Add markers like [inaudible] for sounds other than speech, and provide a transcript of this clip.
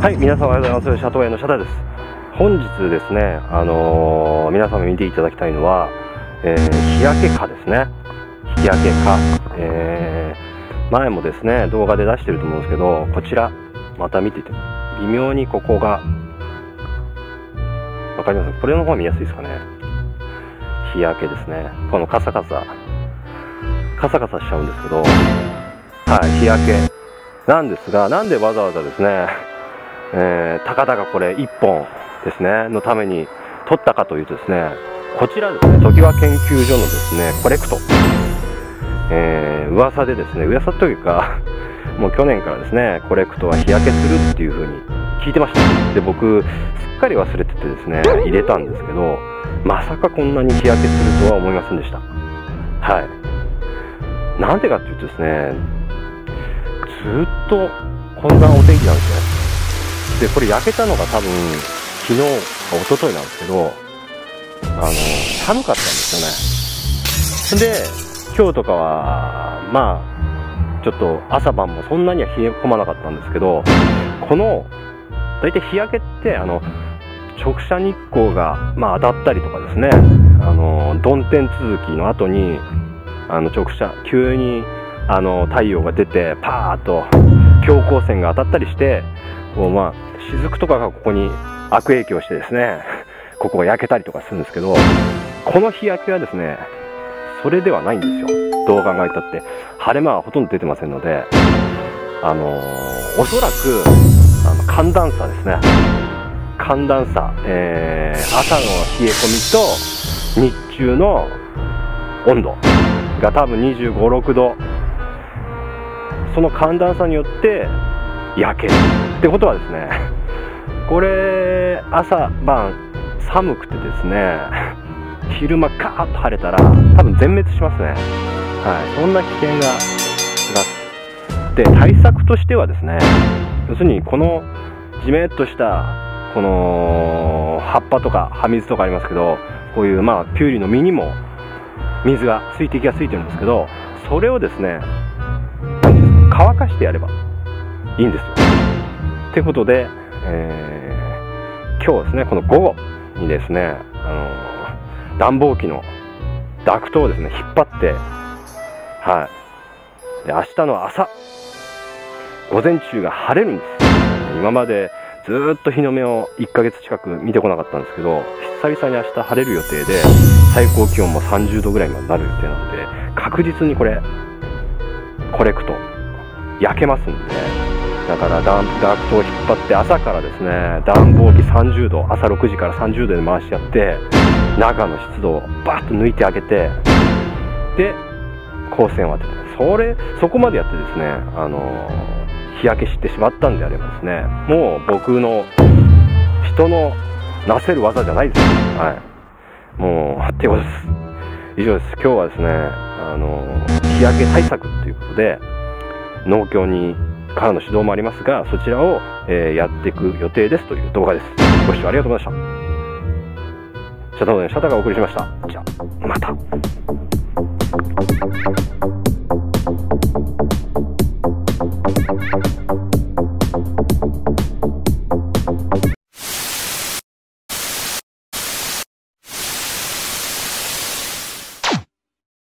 はい、皆さんおはようございます。シャトー屋のシャタです。本日ですね、あのー、皆様見ていただきたいのは、えー、日焼け蚊ですね。日焼け蚊。えー、前もですね、動画で出してると思うんですけど、こちら、また見てて、微妙にここが、わかります？これの方が見やすいですかね。日焼けですね。このカサカサ、カサカサしちゃうんですけど、はい、日焼けなんですが、なんでわざわざですね、えー、たかだかこれ1本ですねのために取ったかというとですねこちらですね常盤研究所のですねコレクト、えー、噂でですね噂というか [laughs] もう去年からですねコレクトは日焼けするっていう風に聞いてました。で僕すっかり忘れててですね入れたんですけどまさかこんなに日焼けするとは思いませんでした。はい。なんでかっていうとですねずっとこんなお天気なんですね。でこれ焼けたのが多分昨日か一昨日なんですけどあの寒かったんですよね。で今日とかはまあちょっと朝晩もそんなには冷え込まなかったんですけどこの大体日焼けってあの直射日光が、まあ、当たったりとかですね。あの曇天続きの後にあの直射急にあの太陽が出てパーッと強光線が当たったりしてこうまあ雫とかがここに悪影響してですね、[laughs] ここが焼けたりとかするんですけど、この日焼けはですね、それではないんですよ。動画がいたって。晴れ間はほとんど出てませんので、あのー、おそらく、あの寒暖差ですね。寒暖差、えー、朝の冷え込みと日中の温度が多分25、6度。その寒暖差によって焼ける。ってことはですね、これ朝晩寒くてですね昼間カーッと晴れたら多分全滅しますねはいそんな危険がしますで対策としてはですね要するにこのじめっとしたこの葉っぱとか葉水とかありますけどこういうまあピュウリの実にも水が水滴がついてるんですけどそれをですね乾かしてやればいいんですよ。ってことで、えー今日ですねこの午後にですねあの暖房機のダクトをですね引っ張ってはい。で明日の朝午前中が晴れるんです。今までずっと日の目を1ヶ月近く見てこなかったんですけど久々に明日晴れる予定で最高気温も30度ぐらいまでなる予定なので確実にこれコレクト焼けますんでね。だからダダクトを引っ張って朝からですね暖房機30度朝6時から30度で回しちゃって中の湿度をバッと抜いてあげてで光線を当ててそれそこまでやってですねあの日焼けしてしまったんであればですね。もう僕の人のなせる技じゃないです。よはい。もうっていうことです以上です。今日はですねあの日焼け対策ということで農協にからの指導もありますが、そちらを、えー、やっていく予定ですという動画です。ご視聴ありがとうございました。シャタのシャタがお送りしました。じゃあ、また。